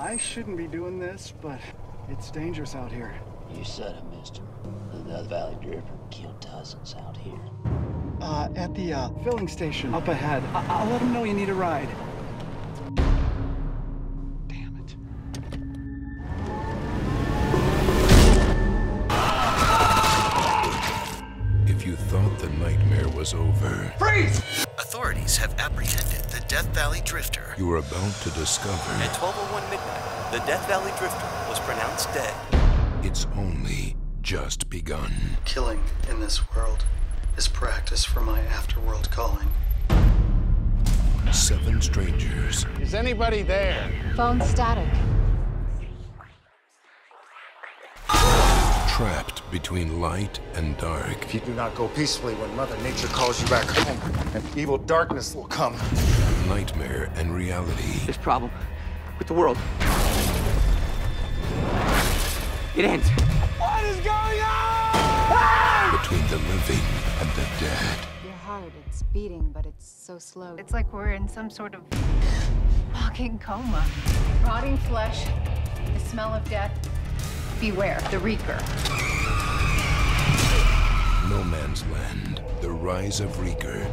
I shouldn't be doing this, but it's dangerous out here. You said it, mister. The Death Valley Drifter killed dozens out here. Uh, at the, uh, filling station up ahead. I- I'll let him know you need a ride. Damn it. If you thought the nightmare was over, Authorities have apprehended the Death Valley Drifter. you are about to discover At 12:01 midnight, the Death Valley Drifter was pronounced dead. it's only just begun. Killing in this world is practice for my afterworld calling. Seven strangers Is anybody there? Phone static. Trapped between light and dark. If you do not go peacefully when Mother Nature calls you back home, an evil darkness will come. Nightmare and reality. this problem with the world. It ends. What is going on? Between the living and the dead. Your heart, it's beating, but it's so slow. It's like we're in some sort of walking coma. Rotting flesh, the smell of death. Beware, the reeker. No Man's Land. The Rise of Reeker.